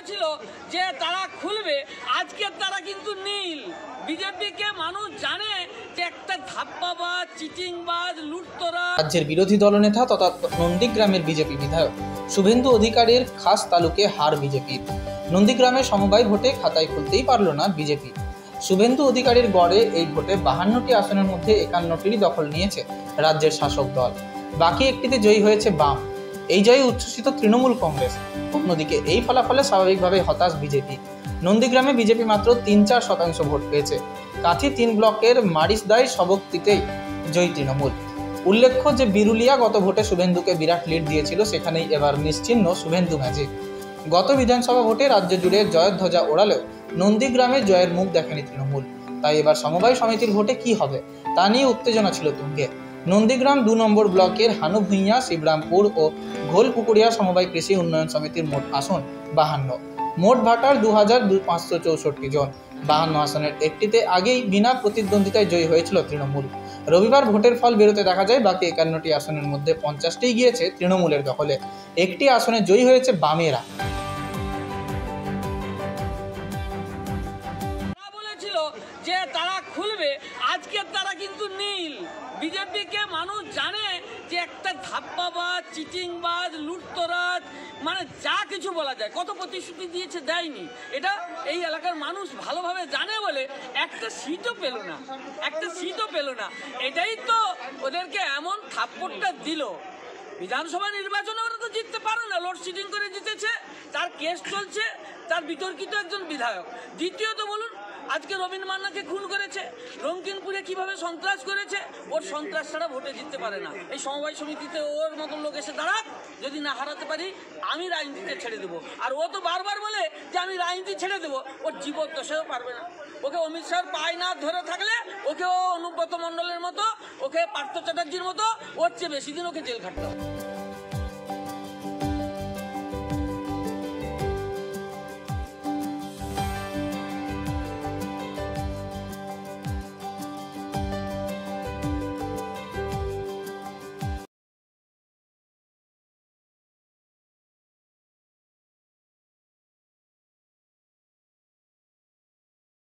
বলেছিল যে তারা খুলবে। আজকে তারা কিন্তু নীল। বিজেপিকে মানুষ জানে যে একটা ধাপ্পাবাজ, চিটিংবাজ, লুটতরা। রাজ্যের বিরোধী দলনেতা তথা নন্দীগ্রামের বিজেপি বিধায়ক শুভেন্দু অধিকারীর খাস তালুকে হার বিজেপির নন্দীগ্রামে সমবায় ভোটে খাতায় খুলতেই পারল না বিজেপি। শুভেন্দু অধিকারীর গড়ে এই ভোটে বাহান্নটি আসনের মধ্যে একান্নটিরই দখল নিয়েছে রাজ্যের শাসক দল। বাকি একটিতে জয়ী হয়েছে বাম। এই জয়ে উচ্ছ্বসিত তৃণমূল কংগ্রেস। অন্যদিকে এই ফলাফলে স্বাভাবিকভাবে হতাশ বিজেপি। নন্দীগ্রামে বিজেপি মাত্র তিন চার শতাংশ ভোট পেয়েছে। কাথি তিন ব্লকের মারিসদাই সবক্তিতেই জয়ী তৃণমূল। উল্লেখ্য যে বিরুলিয়া গত ভোটে শুভেন্দুকে বিরাট লিড দিয়েছিল, সেখানেই এবার নিশ্চিহ্ন শুভেন্দু ম্যাজিক গত বিধানসভা ভোটে রাজ্য জুড়ে জয়ের ধ্বজা ওড়ালেও নন্দীগ্রামে জয়ের মুখ দেখেনি তৃণমূল। তাই এবার সমবায় সমিতির ভোটে কি হবে, তা নিয়ে উত্তেজনা ছিল তুঙ্গে। নন্দীগ্রাম দু নম্বর ব্লকের হানু ভূঁইয়া শিবরামপুর ও ঘোলপুকুরিয়া সমবায় কৃষি উন্নয়ন সমিতির মোট আসন বাহান্ন। মোট ভাটার দু হাজার দু পাঁচশো চৌষট্টি জন। বাহান্ন আসনের একটিতে আগেই বিনা প্রতিদ্বন্দ্বিতায় জয়ী হয়েছিল তৃণমূল। রবিবার ভোটের ফল বেরোতে দেখা যায়, বাকি একান্নটি আসনের মধ্যে পঞ্চাশটিই গিয়েছে তৃণমূলের দখলে। একটি আসনে জয়ী হয়েছে বামেরা। যে তারা খুলবে। আজকে তারা কিন্তু নীল। বিজেপিকে মানুষ জানে যে একটা ধাপ্পাবাজ, চিটিংবাজ, লুটতরাজ মানে যা কিছু বলা যায়, কত প্রতিশ্রুতি দিয়েছে দেয়নি। এটা এই এলাকার মানুষ ভালোভাবে জানে বলে একটা সিটও পেল না। একটা সিটও পেল না। এটাই তো ওদেরকে এমন থাপ্পড়টা দিল। বিধানসভা নির্বাচনে ওরা তো জিততে পারে না লোডশেডিং করে জিতেছে, তার কেস চলছে, তার বিতর্কিত একজন বিধায়ক। দ্বিতীয়ত বলুন আজকে রবীন মান্নাকে খুন করেছে। রঙ্কিনপুরে কীভাবে সন্ত্রাস করেছে, ওর সন্ত্রাস ছাড়া ভোটে জিততে পারে না। এই সমবায় সমিতিতে ওর মতন লোক এসে দাঁড়াক, যদি না হারাতে পারি, আমি রাজনীতিতে ছেড়ে দেবো। আর ও তো বারবার বলে যে, আমি রাজনীতি ছেড়ে দেবো। ওর জীবন দশেও পারবে না। ওকে অমিত শাহর পায় না ধরে থাকলে ওকে ও অনুব্রত মণ্ডলের মতো, ওকে পার্থ চ্যাটার্জির মতো, ওর চেয়ে বেশি দিন ওকে জেল খাটতে হবে।